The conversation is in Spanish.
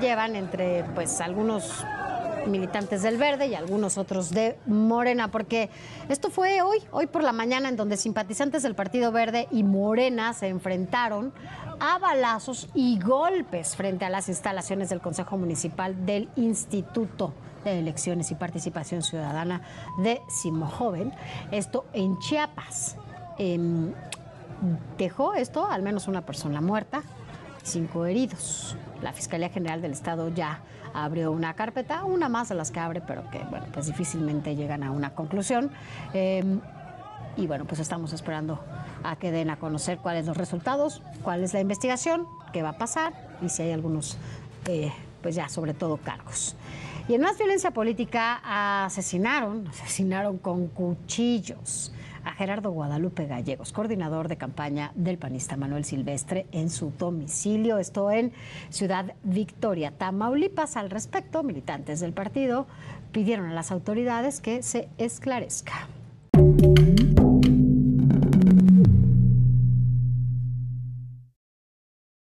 llevan entre pues algunos militantes del Verde y algunos otros de Morena, porque esto fue hoy, hoy por la mañana, en donde simpatizantes del Partido Verde y Morena se enfrentaron a balazos y golpes frente a las instalaciones del Consejo Municipal del Instituto de Elecciones y Participación Ciudadana de Simojoven, esto en Chiapas. Em, dejó esto al menos una persona muerta, cinco heridos. La Fiscalía General del Estado ya abrió una carpeta, una más de las que abre, pero que bueno, pues difícilmente llegan a una conclusión. Em, y bueno, pues estamos esperando a que den a conocer cuáles los resultados, cuál es la investigación, qué va a pasar y si hay algunos, eh, pues ya sobre todo cargos. Y en más violencia política asesinaron, asesinaron con cuchillos a Gerardo Guadalupe Gallegos, coordinador de campaña del panista Manuel Silvestre, en su domicilio, esto en Ciudad Victoria, Tamaulipas. Al respecto, militantes del partido pidieron a las autoridades que se esclarezca.